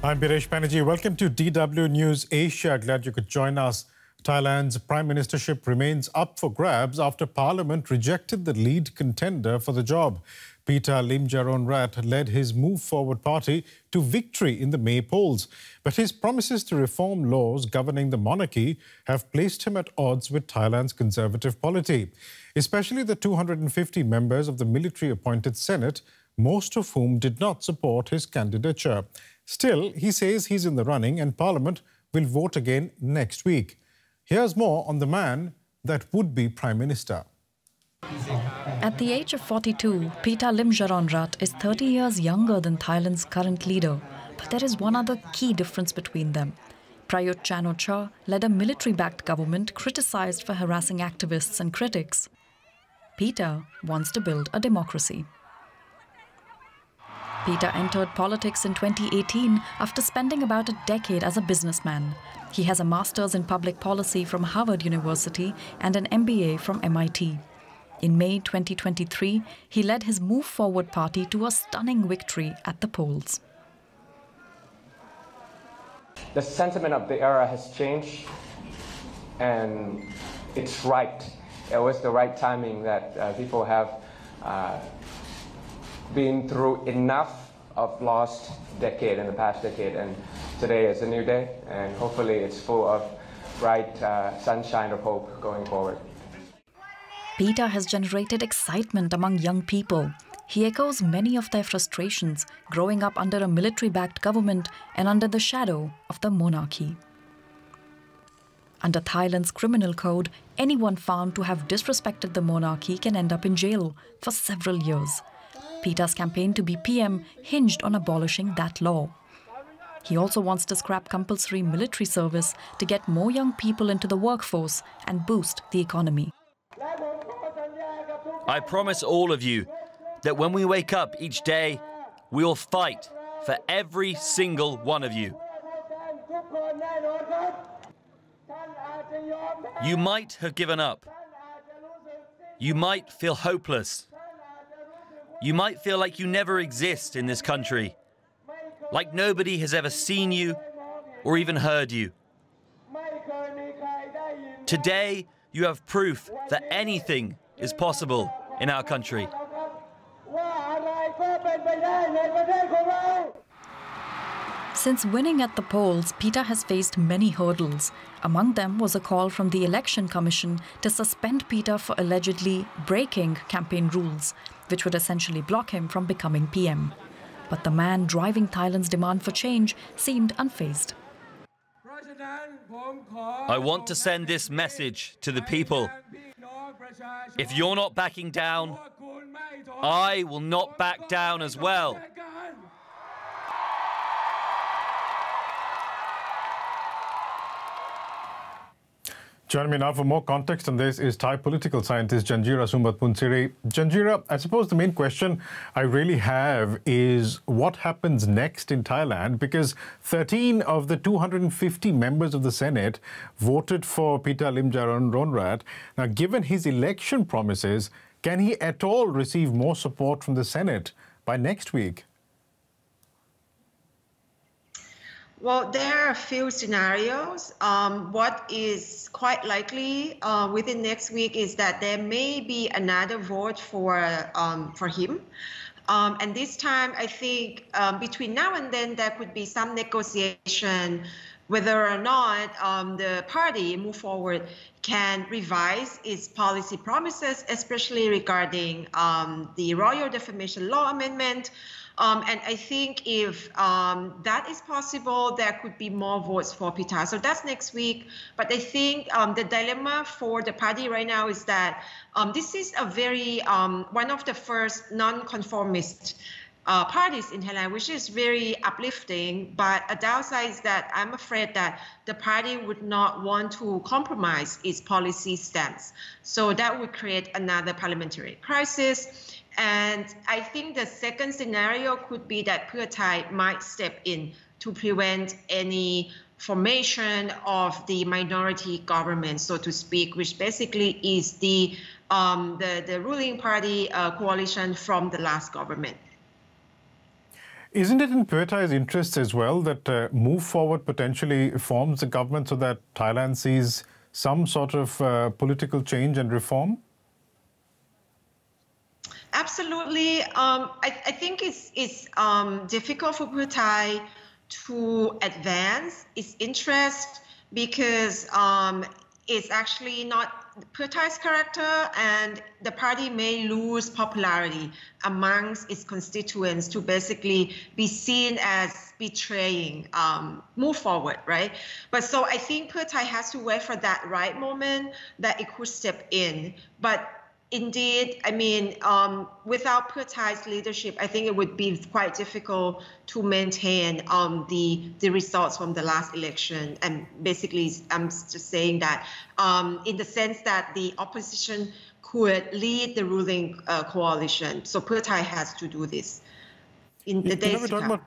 I'm Biresh Banerjee. Welcome to DW News Asia. Glad you could join us. Thailand's prime ministership remains up for grabs after parliament rejected the lead contender for the job. Pita Limjaroenrat led his Move Forward party to victory in the May polls. But his promises to reform laws governing the monarchy have placed him at odds with Thailand's conservative polity, especially the 250 members of the military appointed Senate, most of whom did not support his candidature. Still, he says he's in the running and Parliament will vote again next week. Here's more on the man that would be Prime Minister. At the age of 42, Pita Limjaroenrat is 30 years younger than Thailand's current leader. But there is one other key difference between them. Prayut Chan-o-cha led a military-backed government criticized for harassing activists and critics. Pita wants to build a democracy. Pita entered politics in 2018 after spending about a decade as a businessman. He has a master's in public policy from Harvard University and an MBA from MIT. In May 2023, he led his Move Forward party to a stunning victory at the polls. The sentiment of the era has changed, and it's right. It was the right timing that uh, people have uh, been through enough of lost decade and the past decade, and today is a new day, and hopefully it's full of bright uh, sunshine of hope going forward. Pita has generated excitement among young people. He echoes many of their frustrations growing up under a military backed government and under the shadow of the monarchy. Under Thailand's criminal code, anyone found to have disrespected the monarchy can end up in jail for several years. Pita's campaign to be PM hinged on abolishing that law. He also wants to scrap compulsory military service to get more young people into the workforce and boost the economy. I promise all of you that when we wake up each day, we will fight for every single one of you. You might have given up. You might feel hopeless. You might feel like you never exist in this country, like nobody has ever seen you or even heard you. Today, you have proof that anything is possible in our country. Since winning at the polls, Pita has faced many hurdles. Among them was a call from the Election Commission to suspend Pita for allegedly breaking campaign rules, which would essentially block him from becoming PM. But the man driving Thailand's demand for change seemed unfazed. I want to send this message to the people. If you're not backing down, I will not back down as well. Joining me now for more context on this is Thai political scientist Janjira Sombatpoonsiri. Janjira, I suppose the main question I really have is what happens next in Thailand because 13 of the 250 members of the Senate voted for Pita Limjaroenrat. Now, given his election promises, can he at all receive more support from the Senate by next week? Well, there are a few scenarios. Um, what is quite likely uh, within next week is that there may be another vote for um, for him. Um, and this time, I think um, between now and then, there could be some negotiation whether or not um, the party move forward can revise its policy promises, especially regarding um, the royal defamation law amendment, um, and I think if um, that is possible, there could be more votes for Pita. So that's next week. But I think um, the dilemma for the party right now is that um, this is a very one of the first non-conformist uh, parties in Thailand, which is very uplifting. But a downside is that I'm afraid that the party would not want to compromise its policy stance. So that would create another parliamentary crisis. And I think the second scenario could be that Pheu Thai might step in to prevent any formation of the minority government, so to speak, which basically is the um, the, the ruling party uh, coalition from the last government. Isn't it in Pheu interests as well that uh, Move Forward potentially forms the government so that Thailand sees some sort of uh, political change and reform? Absolutely. Um, I, I, think it's, it's um, difficult for Pheu to advance its interest because um, it's actually not Pheu character and the party may lose popularity amongst its constituents to basically be seen as betraying um, move forward right? But so i think Pheu Thai has to wait for that right moment that it could step in. But Indeed, I mean, um, without Pheu Thai's leadership, I think it would be quite difficult to maintain um, the the results from the last election. And basically, I'm just saying that um, in the sense that the opposition could lead the ruling uh, coalition. So Pheu Thai has to do this in the days to come.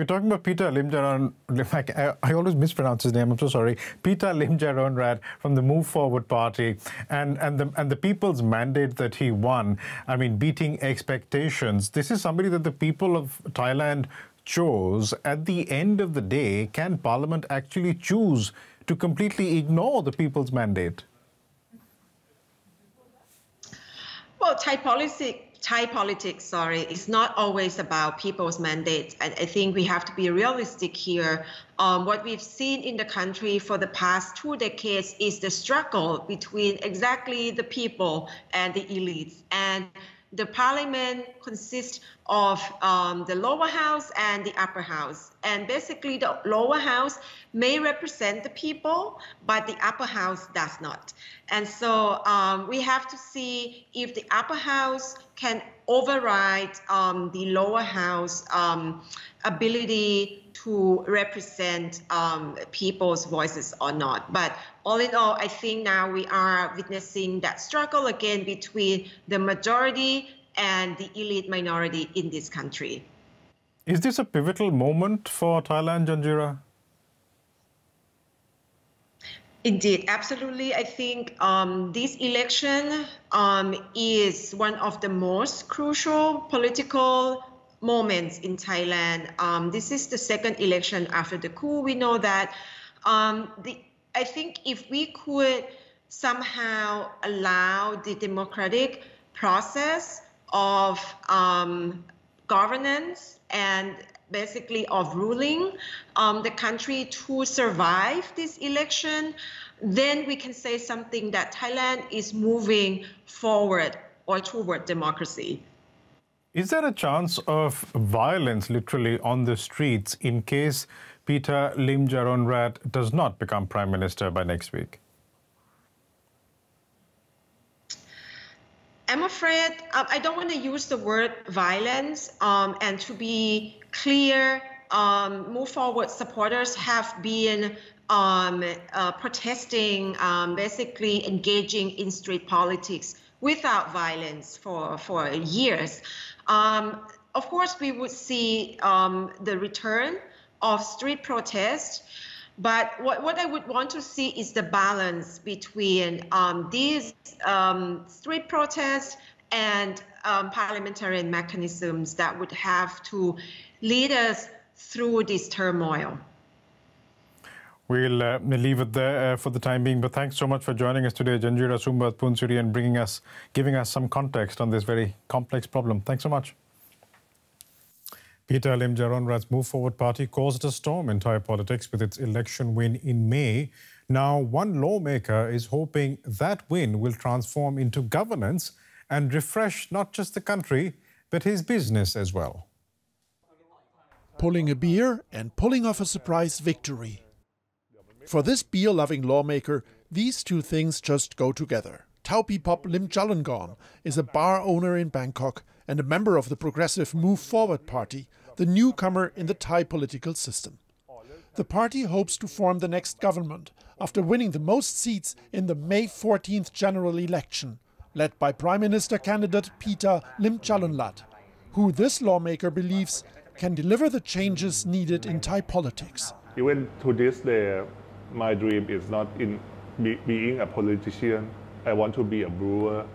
We're talking about Pita Limjaron. I, I always mispronounce his name. I'm so sorry. Pita Limjaroenrat from the Move Forward Party, and and the and the people's mandate that he won. I mean, beating expectations. This is somebody that the people of Thailand chose. At the end of the day, can Parliament actually choose to completely ignore the people's mandate? Well, Thai policy Thai politics, sorry, is not always about people's mandates. And I think we have to be realistic here. Um, what we've seen in the country for the past two decades is the struggle between exactly the people and the elites. And the parliament consists of um, the lower house and the upper house. And basically, the lower house may represent the people, but the upper house does not. And so um, we have to see if the upper house can override um, the lower house um, ability to represent um, people's voices or not. But all in all, I think now we are witnessing that struggle again between the majority and the elite minority in this country. Is this a pivotal moment for Thailand, Janjira? Indeed, absolutely. I think um, this election um, is one of the most crucial political moments in Thailand. Um, this is the second election after the coup. We know that. Um, the, I think if we could somehow allow the democratic process of um, governance and basically of ruling um, the country to survive this election, then we can say something that Thailand is moving forward or toward democracy. Is there a chance of violence literally on the streets in case Pita Lim Limjaroenrat does not become prime minister by next week? I'm afraid um, I don't want to use the word violence. Um, and to be clear, um, Move Forward supporters have been um, uh, protesting, um, basically engaging in street politics without violence for, for years. Um, of course, we would see the return of street protests. But what, what I would want to see is the balance between um, these um, street protests and um, parliamentary mechanisms that would have to lead us through this turmoil. We'll uh, leave it there uh, for the time being, but thanks so much for joining us today, Janjira Sombatpoonsiri, and bringing us, giving us some context on this very complex problem. Thanks so much. Pita Limjaroenrat's Move Forward Party caused a storm in Thai politics with its election win in May. Now, one lawmaker is hoping that win will transform into governance and refresh not just the country, but his business as well. Pulling a beer and pulling off a surprise victory. For this beer-loving lawmaker, these two things just go together. Taopiphop Lim Limjarongon is a bar owner in Bangkok and a member of the progressive Move Forward Party, the newcomer in the Thai political system. The party hopes to form the next government after winning the most seats in the May 14th general election, led by Prime Minister candidate Pita Lim Limjaroenrat, who this lawmaker believes can deliver the changes needed in Thai politics. Even to this day, my dream is not in be, being a politician. I want to be a brewer.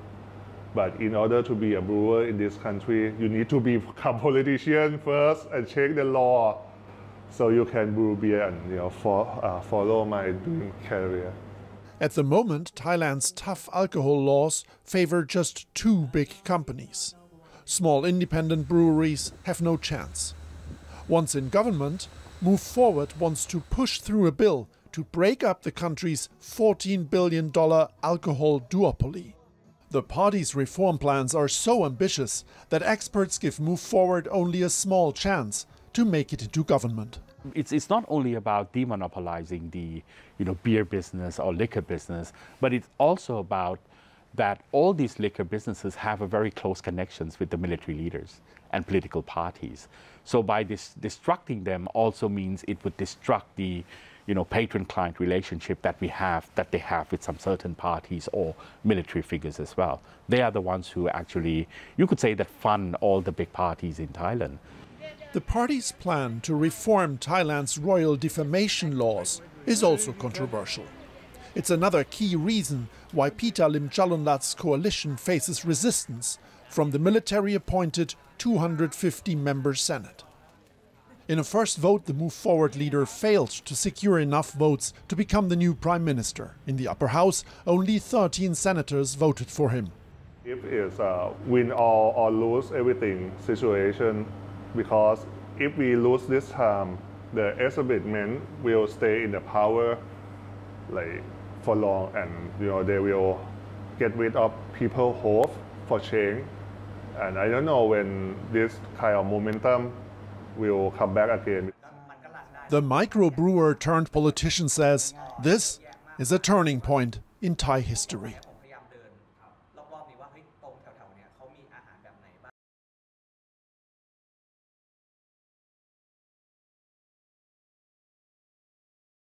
But in order to be a brewer in this country, you need to become a politician first and check the law so you can brew beer and you know, for, uh, follow my dream career. At the moment, Thailand's tough alcohol laws favor just two big companies. Small independent breweries have no chance. Once in government, Move Forward wants to push through a bill to break up the country's $14 billion alcohol duopoly. The party's reform plans are so ambitious that experts give Move Forward only a small chance to make it into government. It's, it's not only about demonopolizing the you know, beer business or liquor business, but it's also about that all these liquor businesses have a very close connections with the military leaders and political parties. So by dis- destructing them also means it would destruct the you know, patron-client relationship that we have, that they have with some certain parties or military figures as well. They are the ones who actually, you could say that fund all the big parties in Thailand. The party's plan to reform Thailand's royal defamation laws is also controversial. It's another key reason why Pita Limjaroenrat's coalition faces resistance from the military-appointed 250-member Senate. In a first vote, the Move Forward leader failed to secure enough votes to become the new prime minister. In the upper house, only 13 senators voted for him. If it's a win all or lose everything situation, because if we lose this time, the establishment will stay in the power like for long, and you know they will get rid of people hope for change. And I don't know when this kind of momentum will come back again. The microbrewer turned politician says this is a turning point in Thai history.